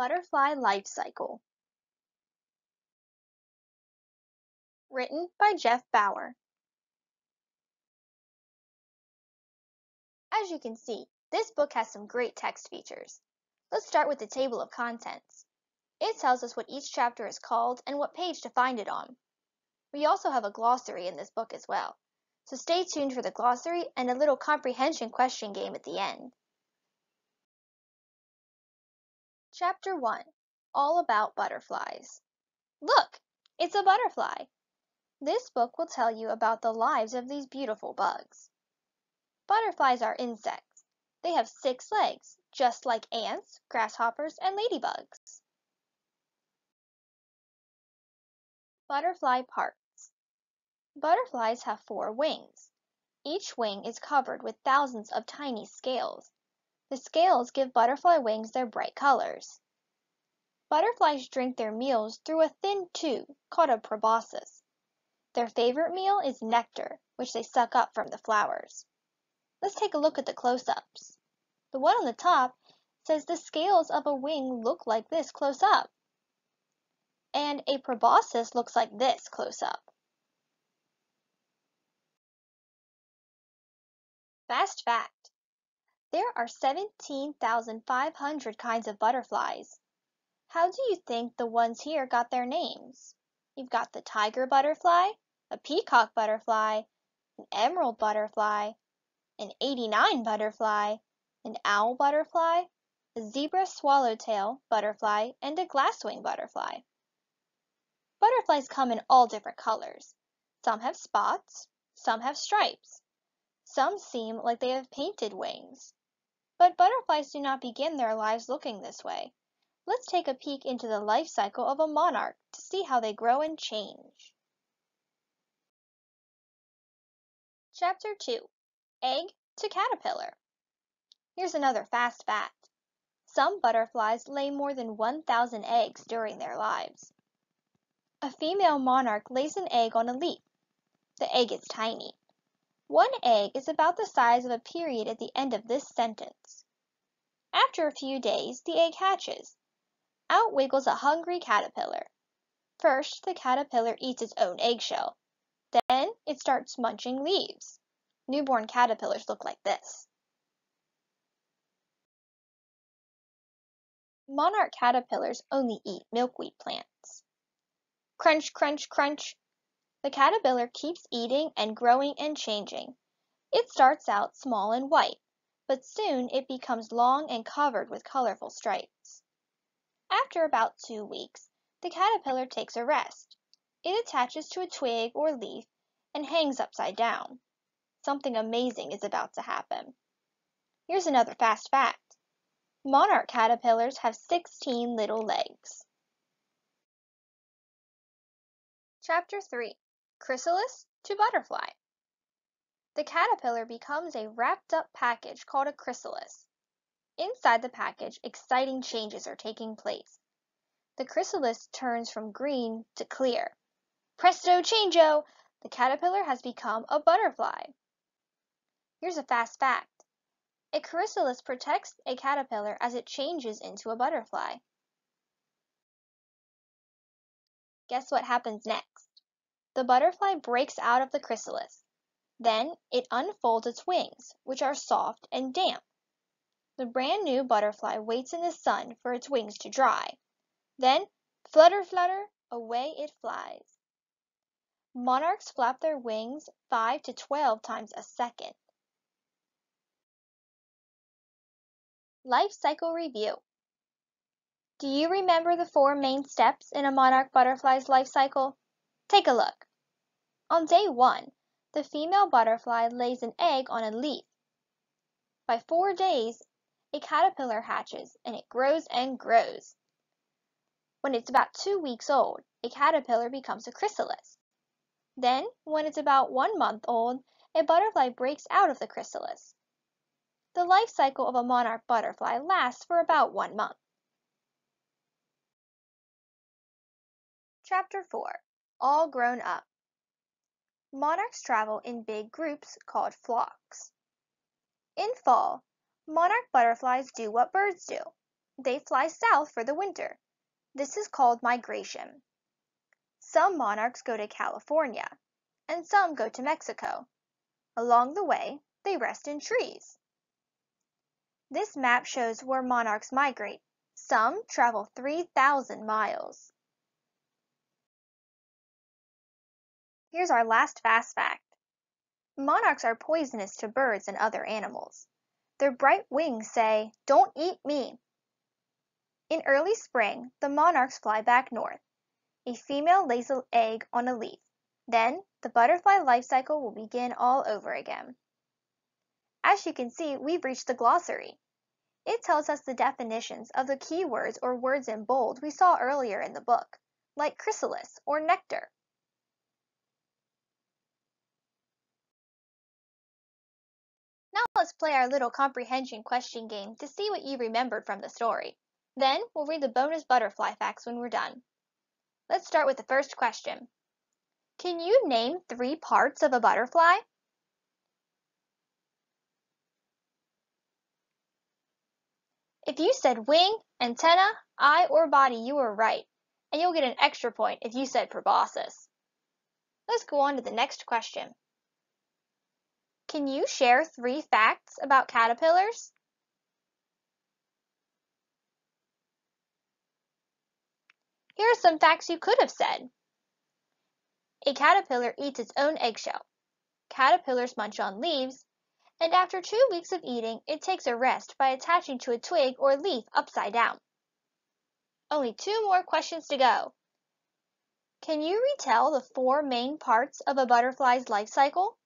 Butterfly Life Cycle Written by Jeff Bauer As you can see, this book has some great text features. Let's start with the table of contents. It tells us what each chapter is called and what page to find it on. We also have a glossary in this book as well, so stay tuned for the glossary and a little comprehension question game at the end. Chapter 1 All About Butterflies Look! It's a butterfly! This book will tell you about the lives of these beautiful bugs. Butterflies are insects. They have six legs, just like ants, grasshoppers, and ladybugs. Butterfly parts. Butterflies have four wings. Each wing is covered with thousands of tiny scales. The scales give butterfly wings their bright colors. Butterflies drink their meals through a thin tube called a proboscis. Their favorite meal is nectar, which they suck up from the flowers. Let's take a look at the close-ups. The one on the top says the scales of a wing look like this close up. And a proboscis looks like this close up. Fast fact. There are 17,500 kinds of butterflies. How do you think the ones here got their names? You've got the tiger butterfly, a peacock butterfly, an emerald butterfly, an 89 butterfly, an owl butterfly, a zebra swallowtail butterfly, and a glasswing butterfly. Butterflies come in all different colors. Some have spots, some have stripes. Some seem like they have painted wings. But butterflies do not begin their lives looking this way. Let's take a peek into the life cycle of a monarch to see how they grow and change. Chapter 2 Egg to Caterpillar Here's another fast fact. Some butterflies lay more than 1,000 eggs during their lives. A female monarch lays an egg on a leaf. The egg is tiny. One egg is about the size of a period at the end of this sentence. After a few days, the egg hatches. Out wiggles a hungry caterpillar. First, the caterpillar eats its own eggshell. Then, it starts munching leaves. Newborn caterpillars look like this. Monarch caterpillars only eat milkweed plants. Crunch, crunch, crunch. The caterpillar keeps eating and growing and changing. It starts out small and white, but soon it becomes long and covered with colorful stripes. After about two weeks, the caterpillar takes a rest. It attaches to a twig or leaf and hangs upside down. Something amazing is about to happen. Here's another fast fact. Monarch caterpillars have 16 little legs. Chapter 3 Chrysalis to Butterfly The caterpillar becomes a wrapped up package called a chrysalis. Inside the package, exciting changes are taking place. The chrysalis turns from green to clear. Presto changeo! The caterpillar has become a butterfly. Here's a fast fact. A chrysalis protects a caterpillar as it changes into a butterfly. Guess what happens next? The butterfly breaks out of the chrysalis. Then it unfolds its wings, which are soft and damp. The brand new butterfly waits in the sun for its wings to dry. Then, flutter, flutter, away it flies. Monarchs flap their wings 5 to 12 times a second. Life Cycle Review Do you remember the four main steps in a monarch butterfly's life cycle? Take a look. On day one, the female butterfly lays an egg on a leaf. By four days, a caterpillar hatches and it grows and grows. When it's about two weeks old, a caterpillar becomes a chrysalis. Then, when it's about one month old, a butterfly breaks out of the chrysalis. The life cycle of a monarch butterfly lasts for about one month. Chapter 4 All Grown Up Monarchs travel in big groups called flocks. In fall, monarch butterflies do what birds do. They fly south for the winter. This is called migration. Some monarchs go to California, and some go to Mexico. Along the way, they rest in trees. This map shows where monarchs migrate. Some travel 3,000 miles. Here's our last fast fact. Monarchs are poisonous to birds and other animals. Their bright wings say, Don't eat me. In early spring, the monarchs fly back north. A female lays an egg on a leaf. Then, the butterfly life cycle will begin all over again. As you can see, we've reached the glossary. It tells us the definitions of the keywords or words in bold we saw earlier in the book, like chrysalis or nectar. Now let's play our little comprehension question game to see what you remembered from the story. Then we'll read the bonus butterfly facts when we're done. Let's start with the first question. Can you name three parts of a butterfly? If you said wing, antenna, eye, or body, you were right, and you'll get an extra point if you said proboscis. Let's go on to the next question. Can you share three facts about caterpillars? Here are some facts you could have said. A caterpillar eats its own eggshell. Caterpillars munch on leaves, and after two weeks of eating, it takes a rest by attaching to a twig or leaf upside down. Only two more questions to go. Can you retell the four main parts of a butterfly's life cycle?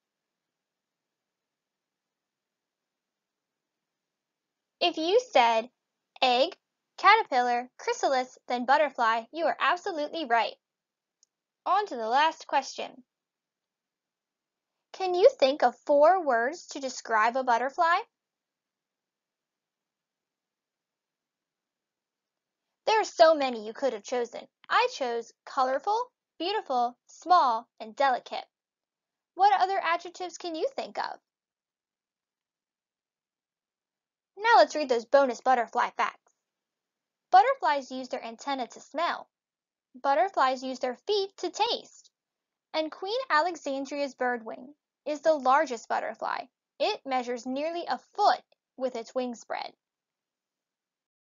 If you said egg, caterpillar, chrysalis, then butterfly, you are absolutely right. On to the last question. Can you think of four words to describe a butterfly? There are so many you could have chosen. I chose colorful, beautiful, small, and delicate. What other adjectives can you think of? Now let's read those bonus butterfly facts. Butterflies use their antennae to smell. Butterflies use their feet to taste. And Queen Alexandra's birdwing is the largest butterfly. It measures nearly a foot with its wing spread.